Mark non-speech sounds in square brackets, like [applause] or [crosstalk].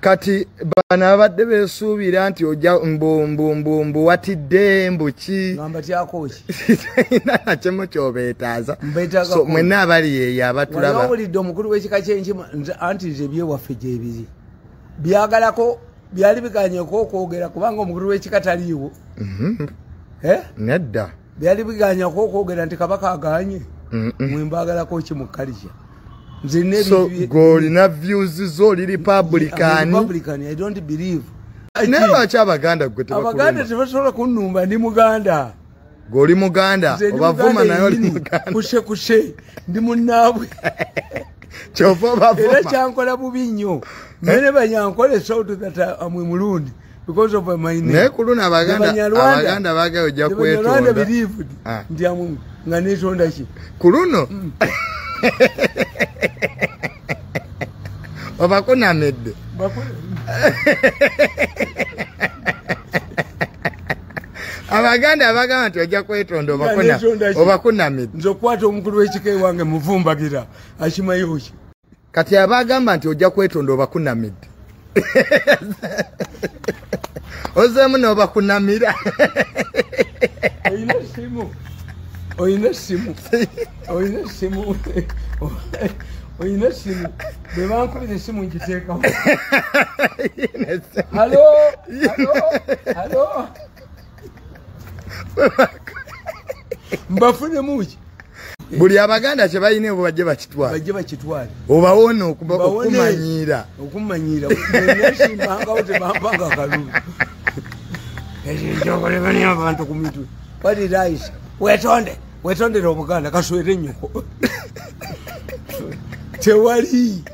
kati bano abadde besuubira nti ojja mbuwatidde mbuki ngamba tyakoki [laughs] ina nakyemu kyobeetaaza. So mwenna abali eyo abatulaba. Waliwulidde omukulu w'ekika kyenkima anti nze ebyewaffe gyebiri byagalako byali biganyeko okwogera kubanga omukulu w'ekika taliiwo. Mhm, Eh? nedda. Byali biganyako okwogera nti kabaka aganye. Mwembagalako ki mu kalija so gweolina views zo oli I'm a republican Republican, I don't believe. naye lwaki abaganda gwe abaganda tebakuluma tebasobola kunnumba ndi muganda. Gweoli muganda Nze ndi obavuma Muganda naye oli yennyini, muganda. Kushe kushe ndi munnaabwe. [laughs] Kyova era obavuma kyankola bubi nnyo. Mene banyankole south that amwe mulundi because of my name. naye ku luno The abaganda Banyarwanda- abaganda baga ojja The Banyarwanda kwetonda. believed Ah. nti amwe nga netonda ki? Ku luno? Mm. [laughs] obakunamidde Bakola- abaganda abagamba nti ojja kwetonda netonda ki? obakunamidde nze okukwata omukulu w'ekika ewange muvumbagira akimayo ki? Kati abagamba nti ojja kwetonda obakunamidde ozeemu n'obakunamira oyina simu oyina simu. Oyina simu. Oyina simu. Bwe bankubira esimu nkiteekawo halo halo halo mbafunemuki buli abaganda kye balina ebwo bajje bakitwala bajje bakitwale. Obawona okuba- Bawone. okumanyiira okumanyiira nesimangawo tebampanga kalulu ekyokolebani abantu ku mitwe. Wali rais wetonde wetondera obuganda kaswere ennyoko tewali